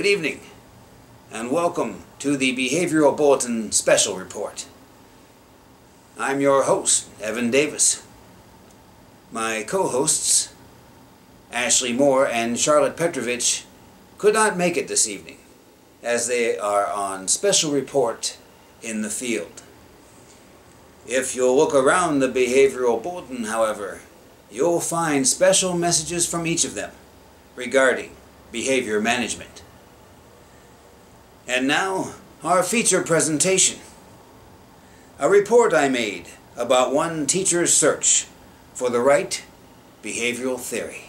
Good evening, and welcome to the Behavioral Bulletin Special Report. I'm your host, Evan Davis. My co-hosts, Ashley Moore and Charlotte Petrovich, could not make it this evening, as they are on special report in the field. If you'll look around the Behavioral Bulletin, however, you'll find special messages from each of them regarding behavior management. And now, our feature presentation. A report I made about one teacher's search for the right behavioral theory.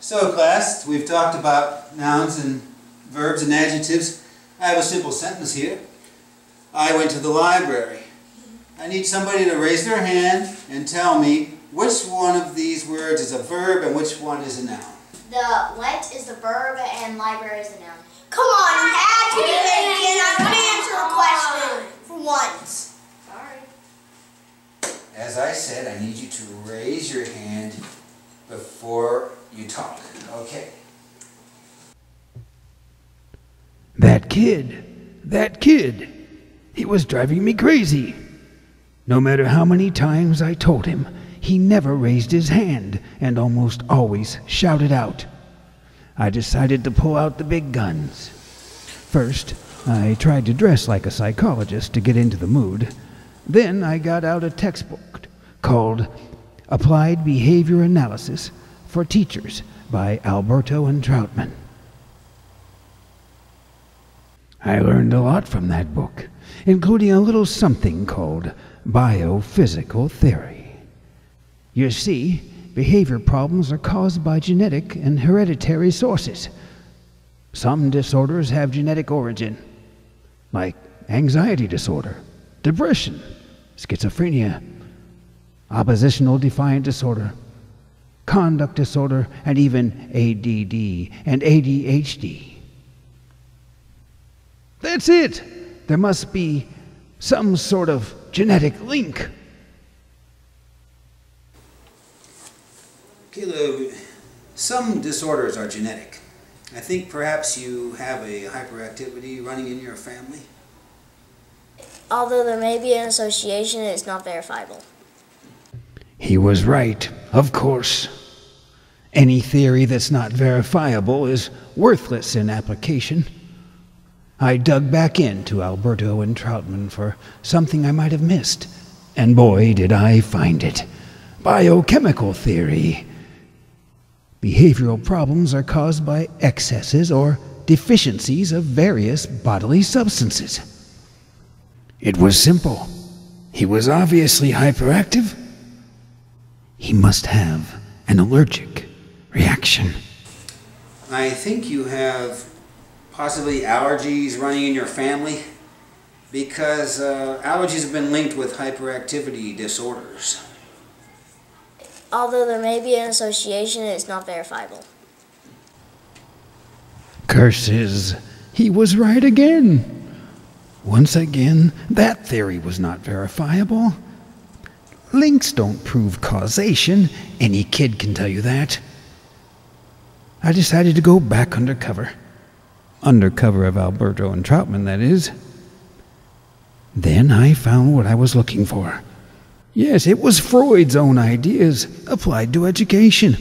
So class, we've talked about nouns and verbs and adjectives. I have a simple sentence here. I went to the library. I need somebody to raise their hand and tell me which one of these words is a verb and which one is a noun. The went is the verb and library is a noun. Come on, you had to do it again. I'm going to answer a question for once. Sorry. As I said, I need you to raise your hand before you talk. Okay. That kid, that kid, he was driving me crazy. No matter how many times I told him, he never raised his hand and almost always shouted out. I decided to pull out the big guns. First, I tried to dress like a psychologist to get into the mood. Then I got out a textbook called Applied Behavior Analysis for Teachers by Alberto and Troutman. I learned a lot from that book, including a little something called biophysical theory. You see, behavior problems are caused by genetic and hereditary sources. Some disorders have genetic origin, like anxiety disorder, depression, schizophrenia, oppositional defiant disorder, conduct disorder, and even ADD and ADHD. That's it. There must be some sort of genetic link. Caleb, some disorders are genetic. I think perhaps you have a hyperactivity running in your family. Although there may be an association, it's not verifiable. He was right, of course. Any theory that's not verifiable is worthless in application. I dug back into Alberto and Troutman for something I might have missed, and boy, did I find it. Biochemical theory. Behavioral problems are caused by excesses or deficiencies of various bodily substances. It was simple. He was obviously hyperactive. He must have an allergic reaction. I think you have possibly allergies running in your family because uh, allergies have been linked with hyperactivity disorders. Although there may be an association, it's not verifiable. Curses. He was right again. Once again, that theory was not verifiable. Links don't prove causation. Any kid can tell you that. I decided to go back undercover. Undercover of Alberto and Troutman, that is. Then I found what I was looking for. Yes, it was Freud's own ideas applied to education.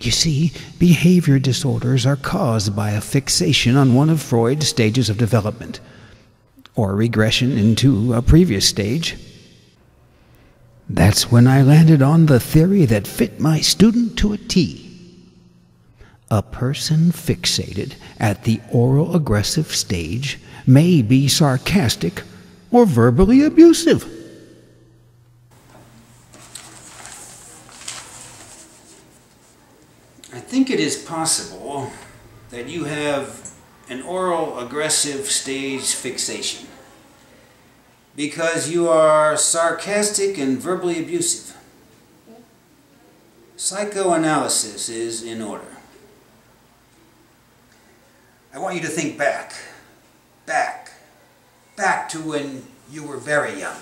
You see, behavior disorders are caused by a fixation on one of Freud's stages of development, or regression into a previous stage. That's when I landed on the theory that fit my student to a T. A person fixated at the oral aggressive stage may be sarcastic or verbally abusive. I think it is possible that you have an oral aggressive stage fixation because you are sarcastic and verbally abusive. Psychoanalysis is in order. I want you to think back, back, back to when you were very young.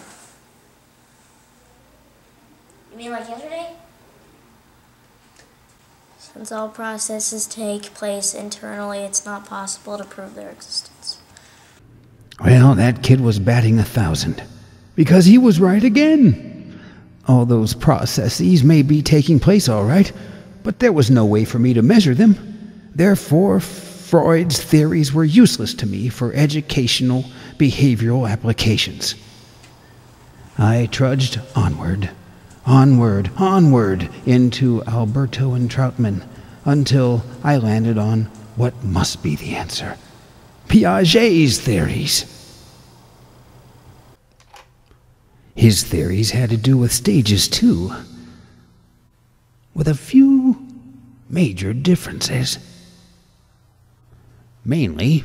You mean like yesterday? Since all processes take place internally, it's not possible to prove their existence. Well, that kid was batting a thousand. Because he was right again. All those processes may be taking place all right, but there was no way for me to measure them. Therefore, Freud's theories were useless to me for educational behavioral applications. I trudged onward, onward, onward into Alberto and Troutman until I landed on what must be the answer Piaget's theories. His theories had to do with stages, too, with a few major differences. Mainly,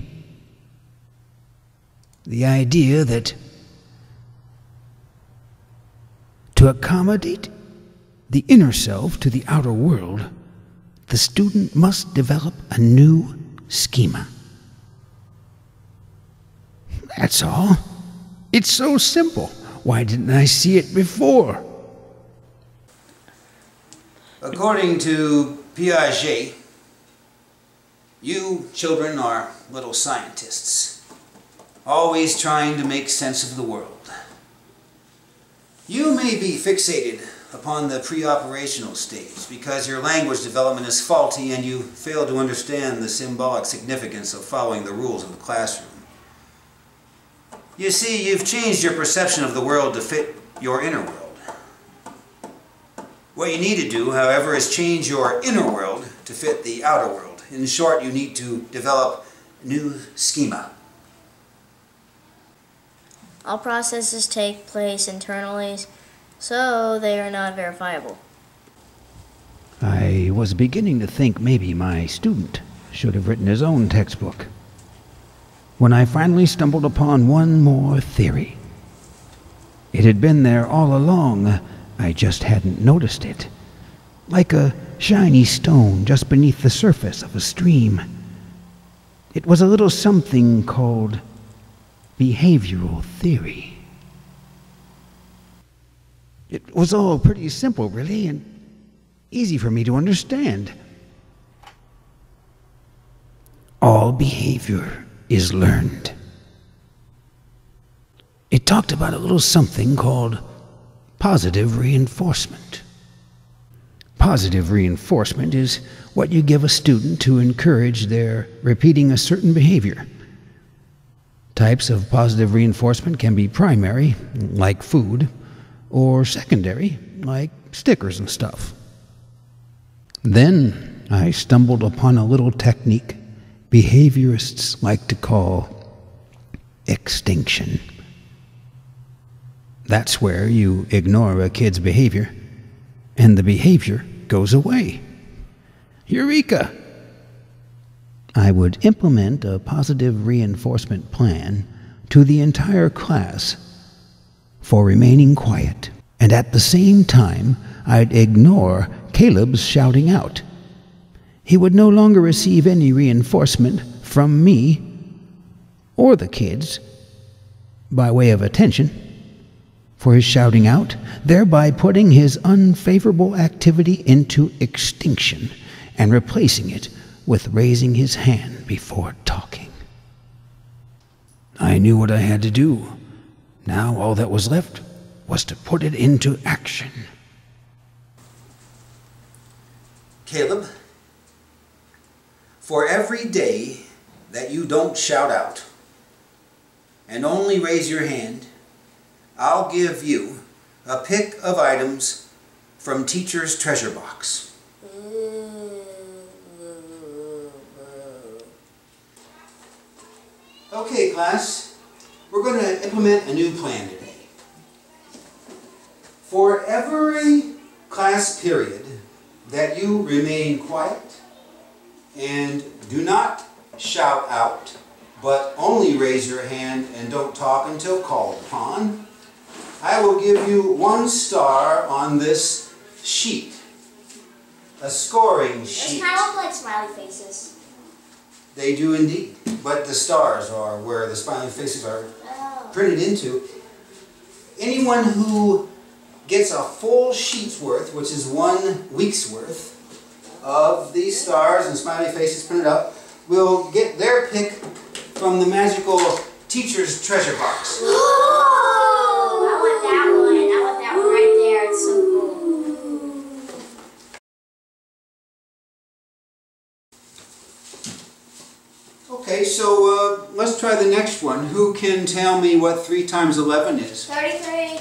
the idea that to accommodate the inner self to the outer world, the student must develop a new schema. That's all. It's so simple. Why didn't I see it before? According to Piaget, you children are little scientists, always trying to make sense of the world. You may be fixated upon the pre-operational stage because your language development is faulty and you fail to understand the symbolic significance of following the rules of the classroom. You see, you've changed your perception of the world to fit your inner world. What you need to do, however, is change your inner world to fit the outer world. In short, you need to develop new schema. All processes take place internally, so they are not verifiable. I was beginning to think maybe my student should have written his own textbook. When I finally stumbled upon one more theory. It had been there all along, I just hadn't noticed it. Like a shiny stone just beneath the surface of a stream. It was a little something called behavioral theory. It was all pretty simple, really, and easy for me to understand. All behavior is learned. It talked about a little something called positive reinforcement. Positive reinforcement is what you give a student to encourage their repeating a certain behavior. Types of positive reinforcement can be primary, like food, or secondary, like stickers and stuff. Then I stumbled upon a little technique behaviorists like to call extinction. That's where you ignore a kid's behavior, and the behavior goes away. Eureka! I would implement a positive reinforcement plan to the entire class for remaining quiet, and at the same time, I'd ignore Caleb's shouting out. He would no longer receive any reinforcement from me or the kids by way of attention for his shouting out, thereby putting his unfavorable activity into extinction and replacing it with raising his hand before talking. I knew what I had to do. Now all that was left was to put it into action. Caleb, for every day that you don't shout out and only raise your hand, I'll give you a pick of items from teacher's treasure box. Okay, class, we're going to implement a new plan today. For every class period that you remain quiet and do not shout out, but only raise your hand and don't talk until called upon, I will give you one star on this sheet. A scoring sheet. It's kind of like smiley faces. They do indeed. But the stars are where the smiling faces are Oh. printed into. Anyone who gets a full sheet's worth, which is one week's worth, of these stars and smiley faces printed up, will get their pick from the magical teacher's treasure box. so uh, let's try the next one. Who can tell me what 3 times 11 is? 33.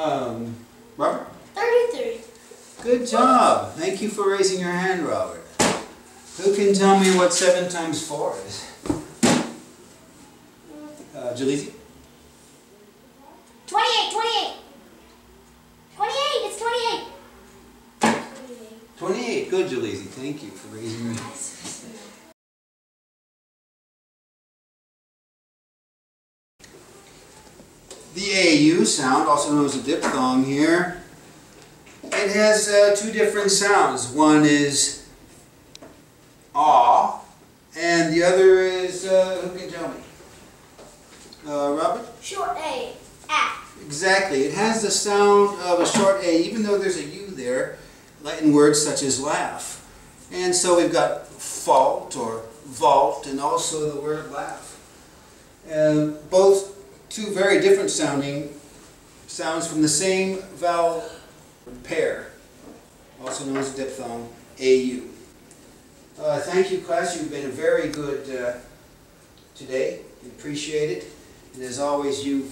Um, Robert? 33. Good job. Thank you for raising your hand, Robert. Who can tell me what 7 times 4 is? Uh, Jalisi? 28. Thank you for raising your hand. The AU sound, also known as a diphthong here, it has uh, two different sounds. One is ah, and the other is, uh, who can tell me? Uh, Robert? Short A. Ah. Exactly. It has the sound of a short A, even though there's a U there, like in words such as laugh. And so we've got fault or vault and also the word laugh. Both two very different sounding sounds from the same vowel pair, also known as diphthong, AU. Uh, thank you, class. You've been a very good uh, today. We appreciate it. And as always, you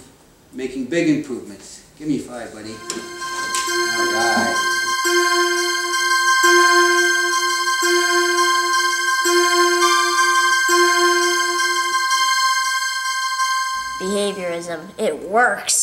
making big improvements. Give me five, buddy. All right. Behaviorism. It works.